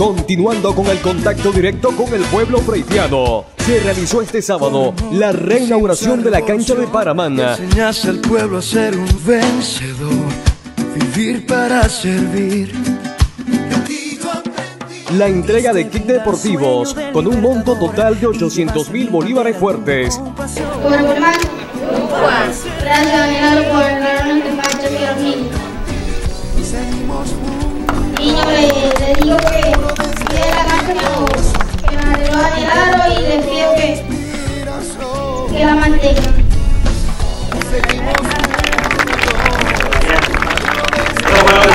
Continuando con el contacto directo con el pueblo freitiano, se realizó este sábado la reinauguración de la cancha de Paramana. Enseñas al pueblo a ser un vencedor, vivir para servir. La entrega de kit deportivos con un monto total de 800 mil bolívares fuertes. Hermano, le, le digo que quede la que, que me arregló y les pido que, que la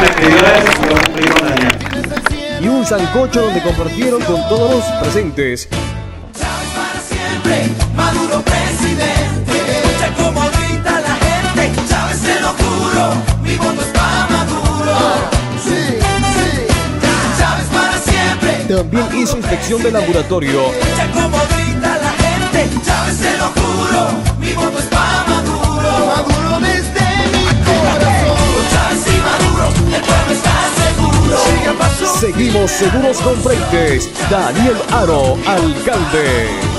escritores y un sancocho donde compartieron con todos los presentes. Maduro presidente, También hizo inspección de laboratorio. escucha como grita la gente, Chávez se lo juro, mi voto es para Maduro. Maduro desde mi corazón. Chávez y Maduro, el pueblo está seguro. Sigue a paso. Seguimos seguros con frentes. Daniel Aro, alcalde.